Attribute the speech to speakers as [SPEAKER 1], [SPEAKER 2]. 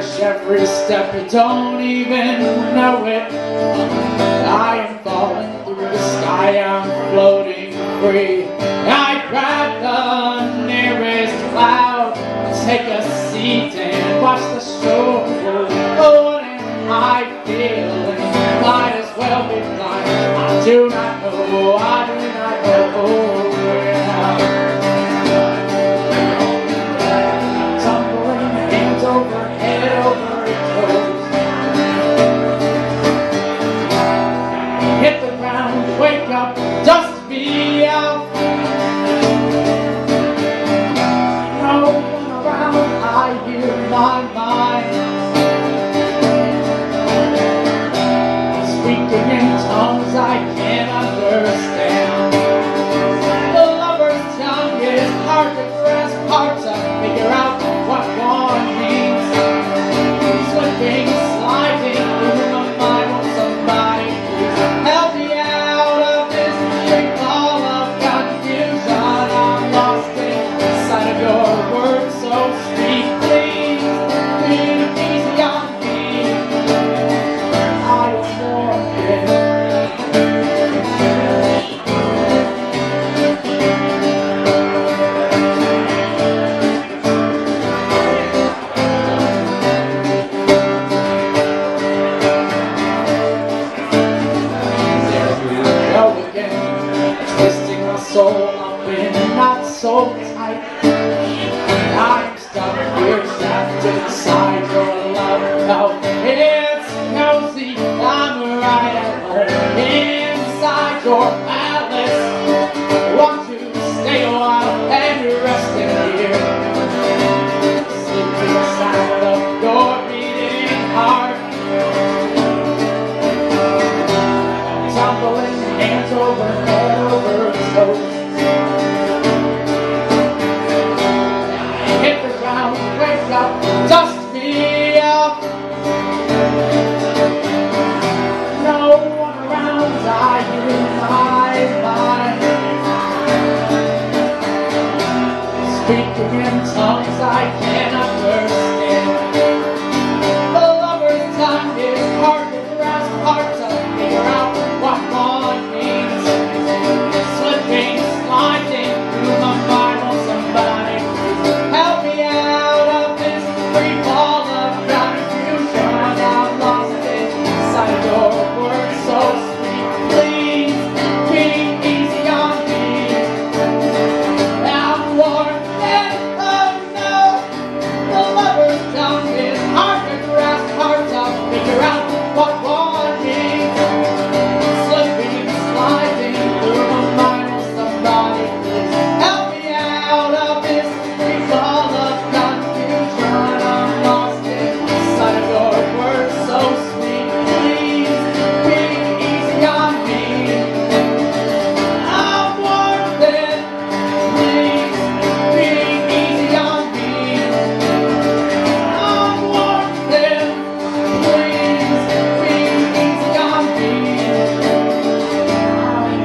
[SPEAKER 1] every step you don't even know it. I am falling through the sky, I'm floating free. I grab the nearest cloud, take a seat and watch the show. Oh, what am I? Might as well be blind. I do not know, I do not know. Hit the ground, wake up, just be out. No one around, I hear my mind. So tight. I'm stuck here, trapped inside your love. No, dust me up. No one around, I hear my mind. Speaking in tongues I understand.